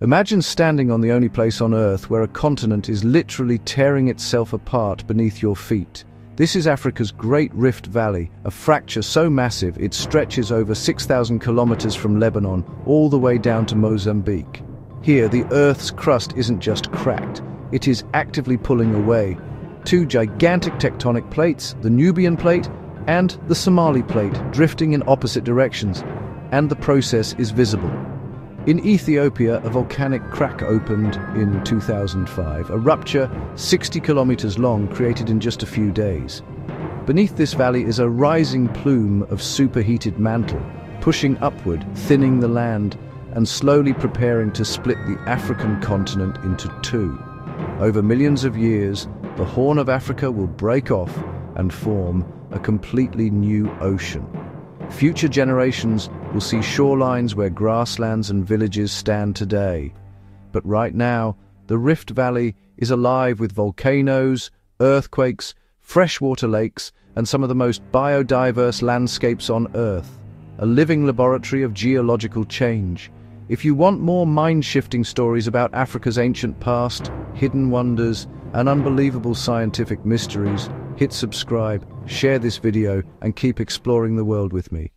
Imagine standing on the only place on Earth where a continent is literally tearing itself apart beneath your feet. This is Africa's Great Rift Valley, a fracture so massive it stretches over 6,000 kilometers from Lebanon all the way down to Mozambique. Here, the Earth's crust isn't just cracked, it is actively pulling away. Two gigantic tectonic plates, the Nubian plate and the Somali plate, drifting in opposite directions. And the process is visible. In Ethiopia, a volcanic crack opened in 2005, a rupture 60 kilometers long created in just a few days. Beneath this valley is a rising plume of superheated mantle, pushing upward, thinning the land, and slowly preparing to split the African continent into two. Over millions of years, the Horn of Africa will break off and form a completely new ocean. Future generations will see shorelines where grasslands and villages stand today. But right now, the Rift Valley is alive with volcanoes, earthquakes, freshwater lakes, and some of the most biodiverse landscapes on Earth. A living laboratory of geological change. If you want more mind-shifting stories about Africa's ancient past, hidden wonders, and unbelievable scientific mysteries, hit subscribe, share this video, and keep exploring the world with me.